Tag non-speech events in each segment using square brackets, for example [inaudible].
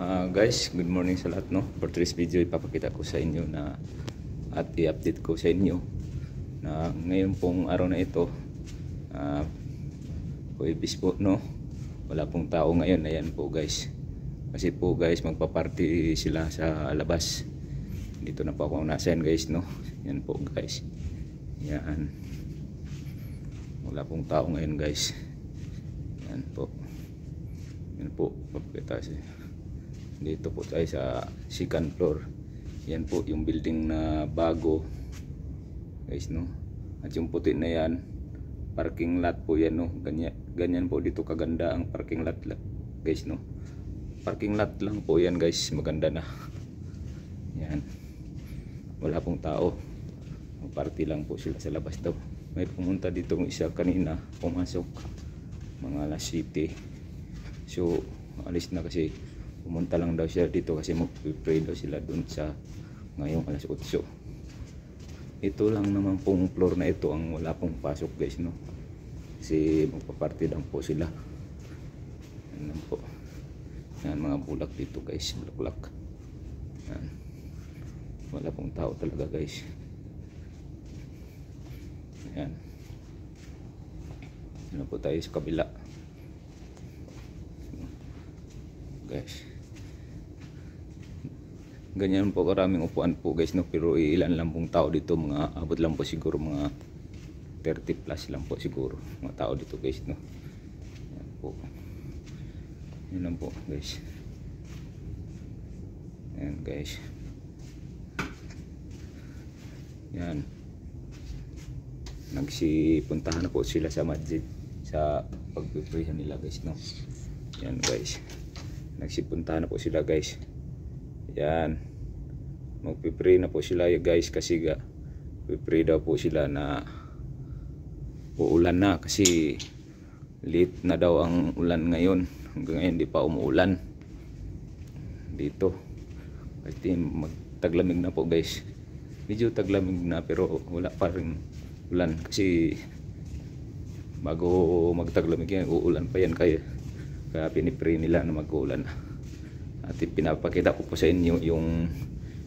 Ah, guys, good morning sa lahat no. For today's video ipapakita ko sa inyo na at i-update ko sa inyo na ngayon pong araw na ito ah Huwebes po no. Wala pong tao ngayon. Ayan po guys. Kasi po guys magpa-party sila sa labas. Dito na po ako nasan guys no. Yan po guys. Yan. Wala pong tao ngayon guys. Yan po. Yan po. Papakita sa dito po tayo sa second floor. Yan po yung building na bago. Guys no? At yung puti na yan parking lot po yan no? Ganyan, ganyan po dito kaganda ang parking lot guys no? Parking lot lang po yan guys. Maganda na. [laughs] Yan. Wala pong tao. Party lang po sila sa labas daw. May pumunta dito ng isa kanina pumasok. Mga alas city so alis na kasi pumunta lang daw siya dito kasi mag-pray daw sila dun sa ngayong alas 8 ito lang naman pong floor na ito ang wala pong pasok guys no? Kasi magpa-party lang po sila. Yan po. Yan mga bulak dito guys. Bulaklak. Yan wala pong tao talaga guys. Yan yan po tayo sa kabila? Guys ganyan po karaming upuan po guys no? Pero ilan lang pong tao dito mga abot lang po siguro mga 30 plus lang po siguro mga tao dito guys no? Yan po. Yun lang po guys. Yan guys. Yan nagsipuntahan na po sila sa masjid sa pagpiprihan nila guys no? Yan guys. Nagsipuntahan na po sila guys yan. Magpipray na po sila guys kasi ga pipray daw po sila na uulan na kasi late na daw ang ulan ngayon. Hanggang ngayon di pa umuulan. Dito. Kasi magtaglamig na po guys. Medyo taglamig na pero wala pa rin ulan. Kasi bago magtaglamig yan uulan pa yan. Kaya kaya pinipray nila na mag-uulan. na at pinapakita ko po sa inyo yung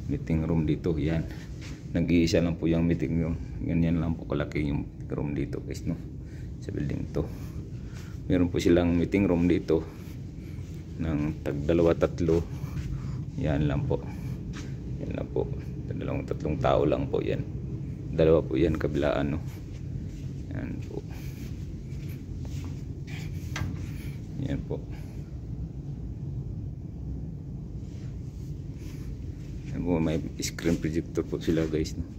meeting room dito. Yan. Nag-iisa lang po yung meeting room. Ganyan lang po kalaki yung room dito guys no? Sa building to. Meron po silang meeting room dito. Ng tag dalawa tatlo. Yan lang po. Yan lang po. Dalawang tatlong tao lang po yan. Dalawa po yan kabilaan no? Yan po. Yan po Po, may screen projector po sila guys. No?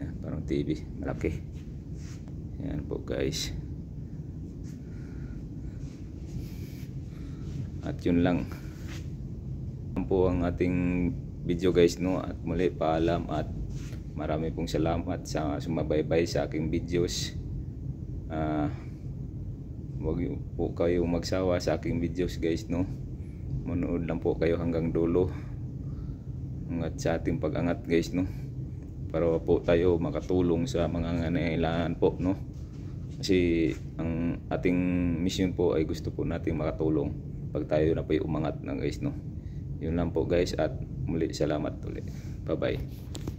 Yan, parang TV. Malaki. Yan po guys. At yun lang. Yan po ang ating video guys. No? At muli paalam at marami pong salamat sa sumabaybay sa aking videos. Ah... Huwag po kayo magsawa sa aking videos guys no. Manood lang po kayo hanggang dulo at sa ating pag-angat guys no? Para po tayo makatulong sa mga nangangailangan po no? Kasi ang ating mission po ay gusto po nating makatulong pag tayo na po umangat na guys no? Yun lang po guys at muli salamat ulit. Bye bye